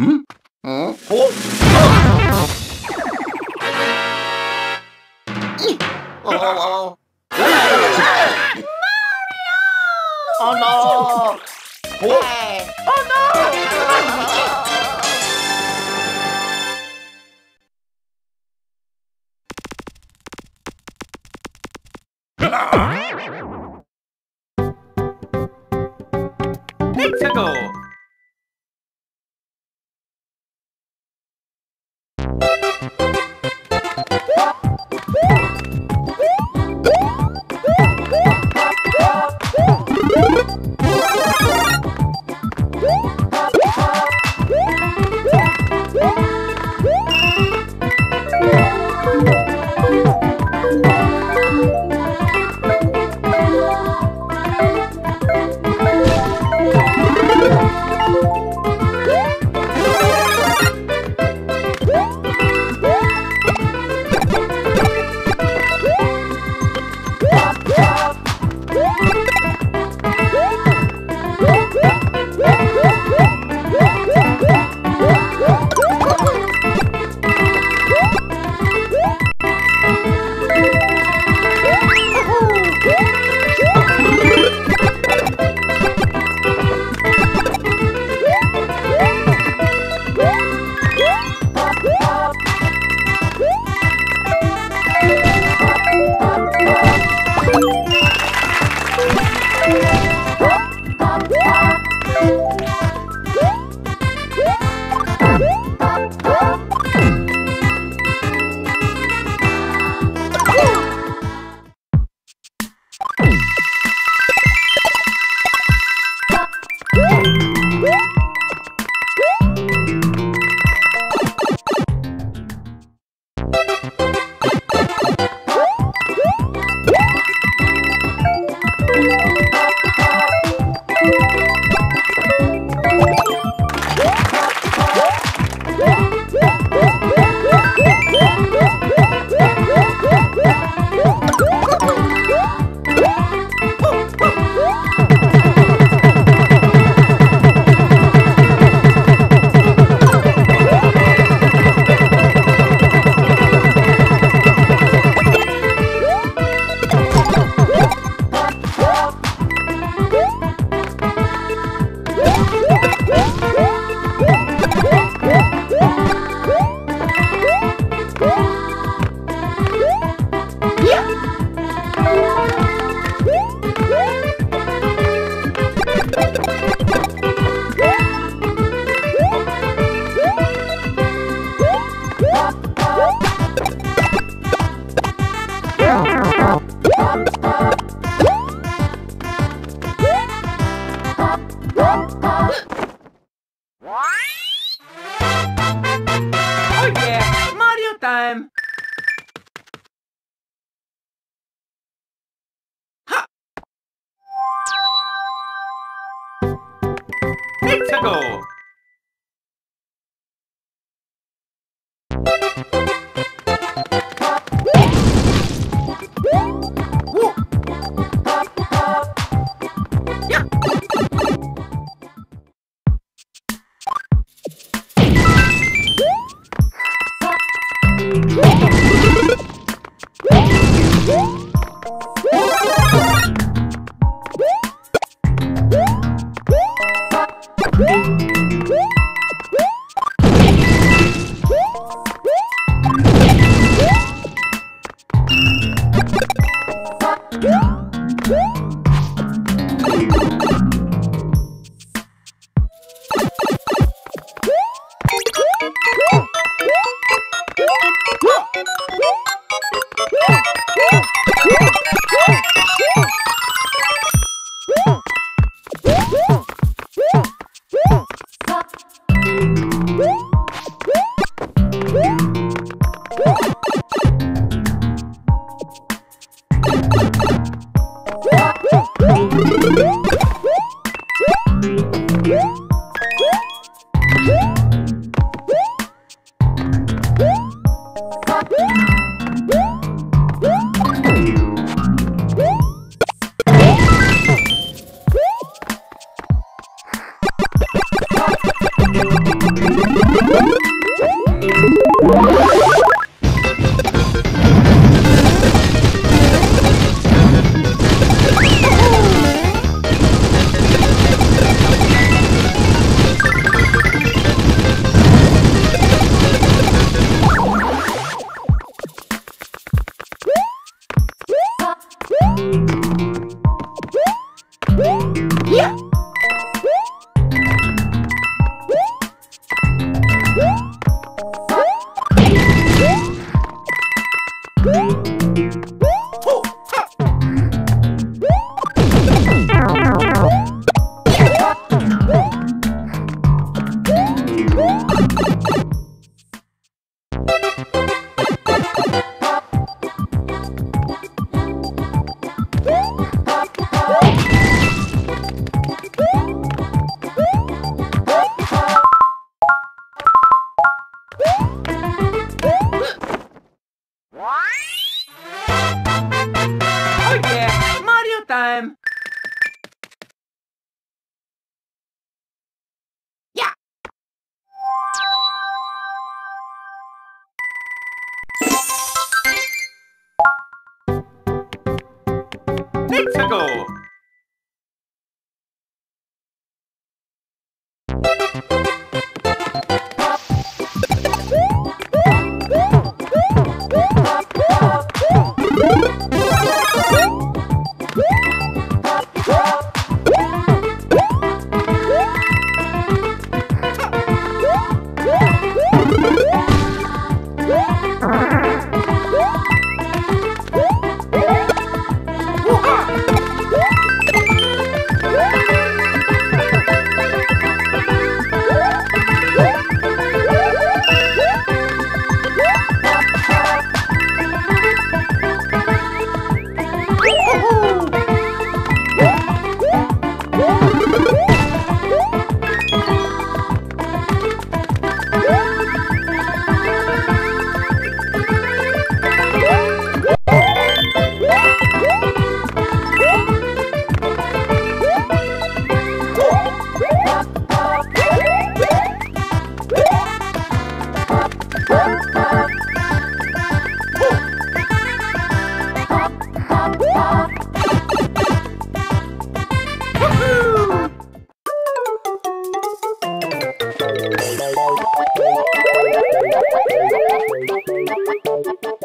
ん？ん？お？Mexico! Mario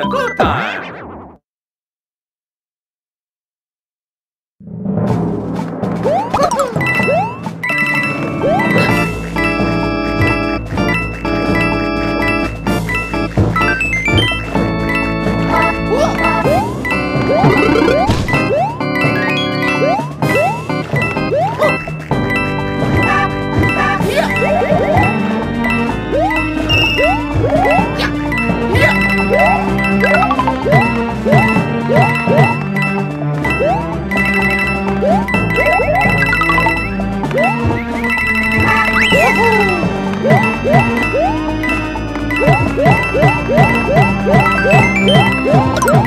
você. Go